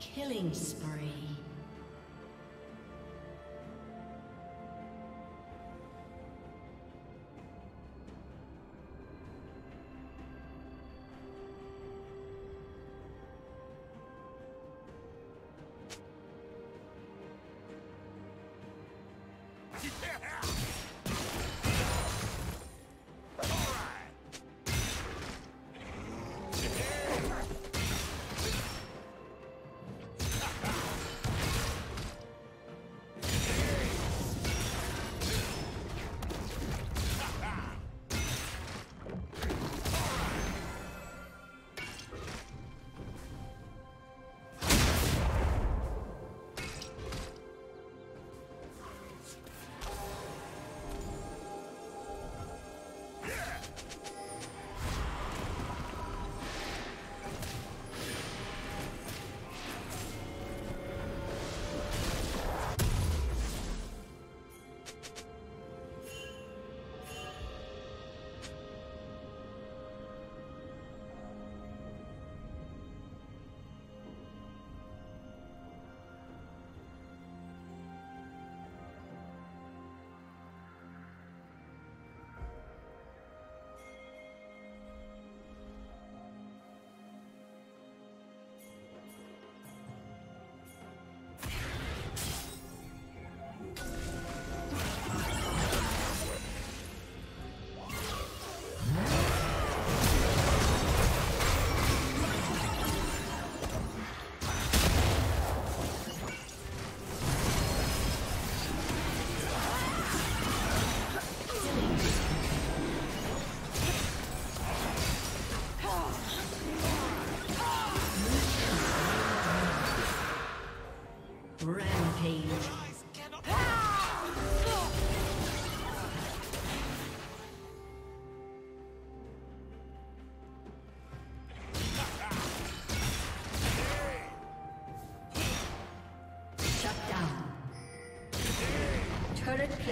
Killing spree.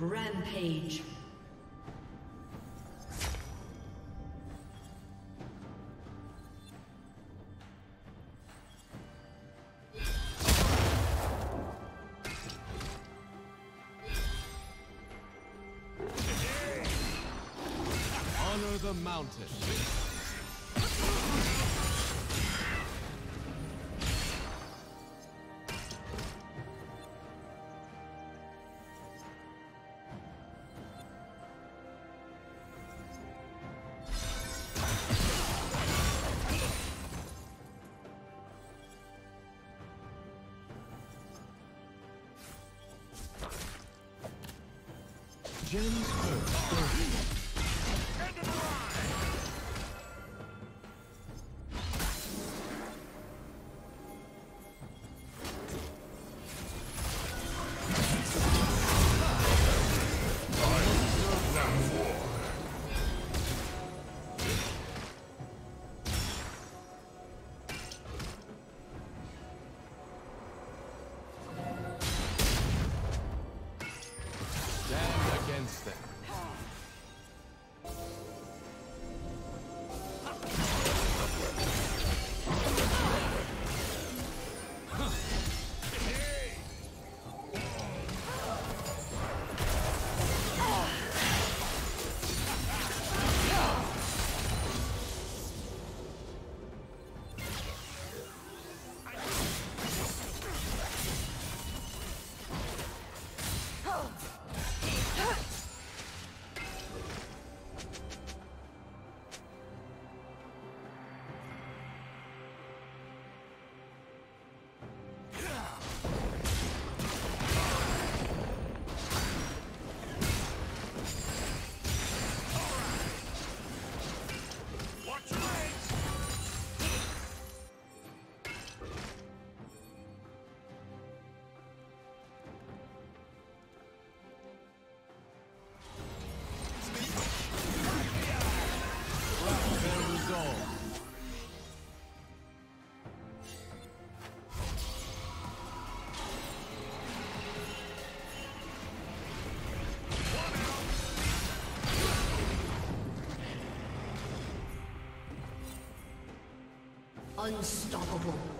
Rampage. Honor the mountain. End of the line! Unstoppable.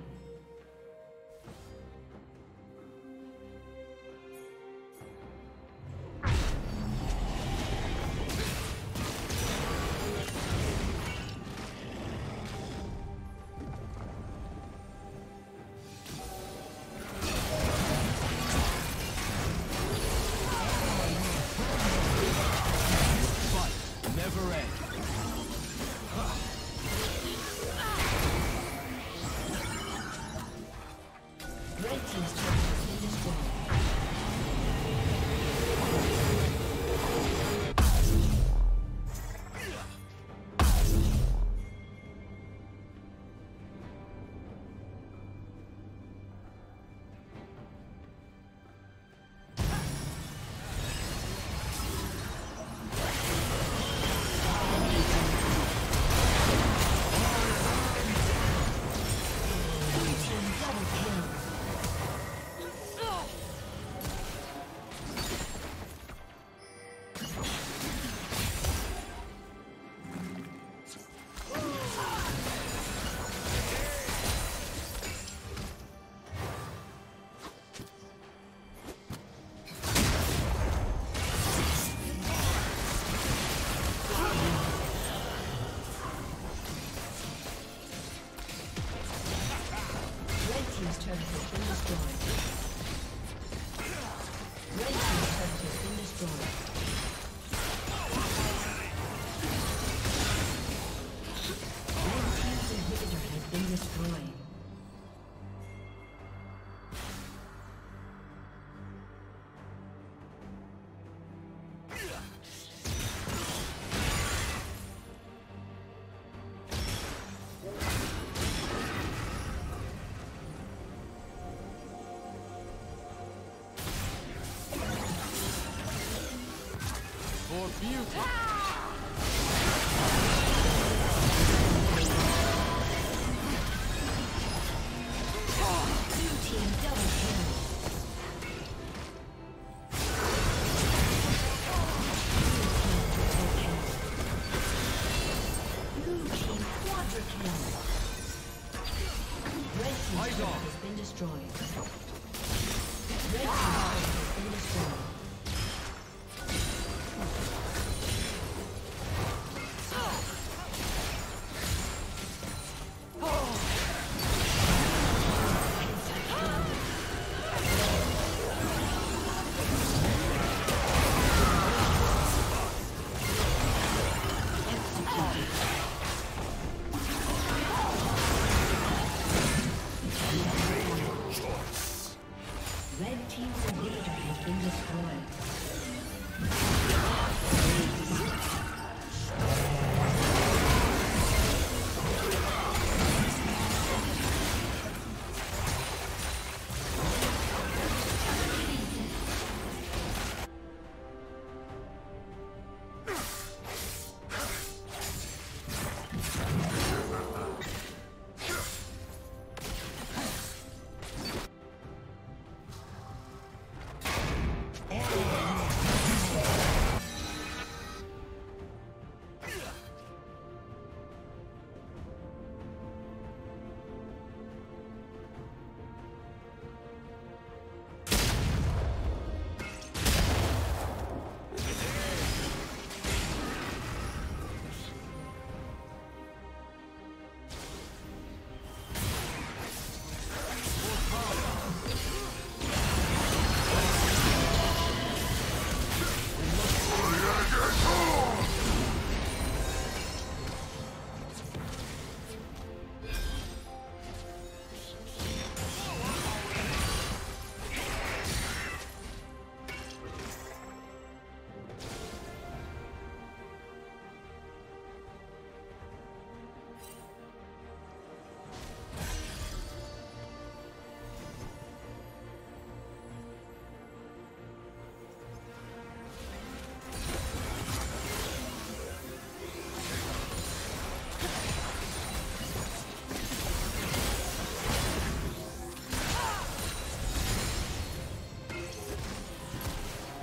Team's turret destroyed.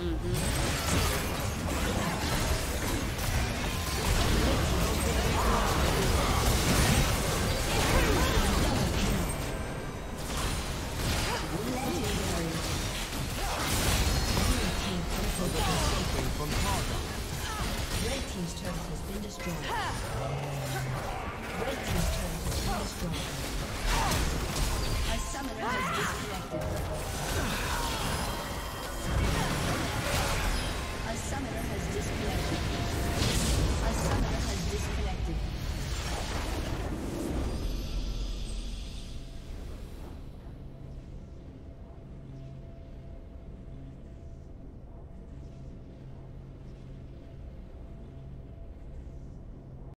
Mm-hmm.